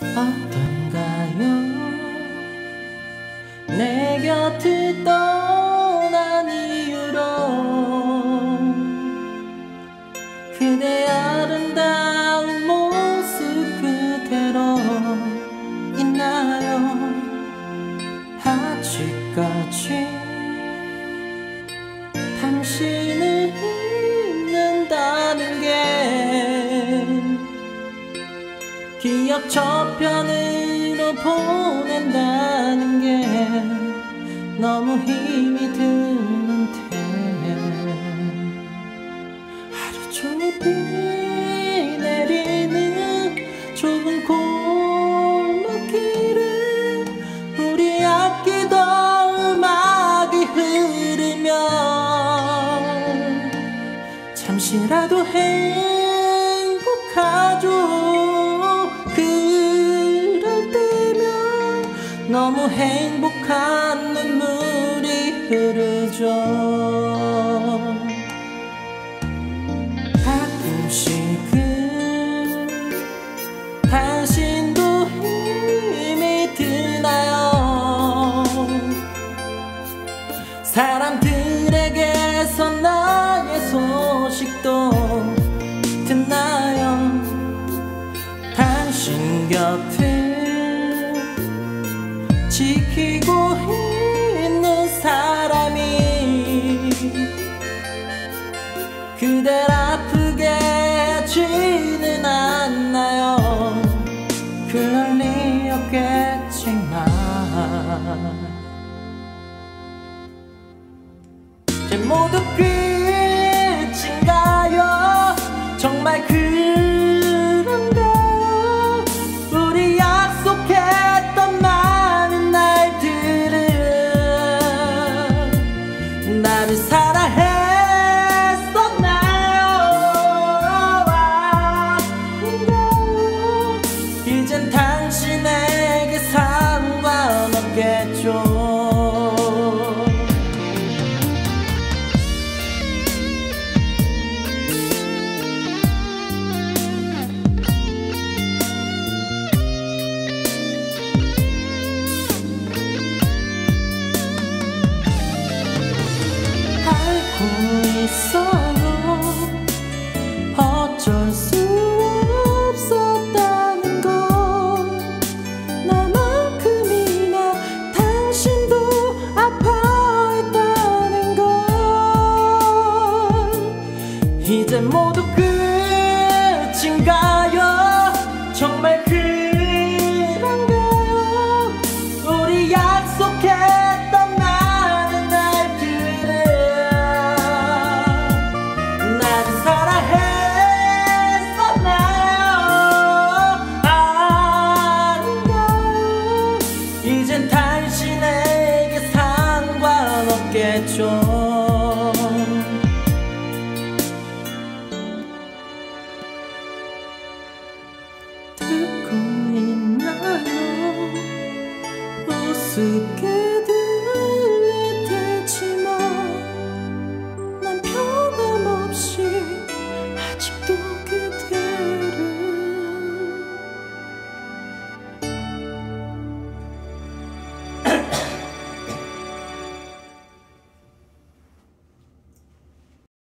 어떤가요? 내 곁을 떠난 이유로 그대 아름다운 모습 그대로 있나요? 아직까지 저편으로 보낸다는 게 너무 힘이 드는데 하루 종일 비 내리는 좁은 골목길을 우리 아끼던 음악이 흐르면 잠시라도 행복하죠 너무 행복한 눈물이 흐르죠. 가끔씩 지키고 있는 사람이 그댈 아프게 하지는 않나요? 그럴 리 없겠지만. 이제 모두 끝 이제 모두 끝인가요? 정말 그 together.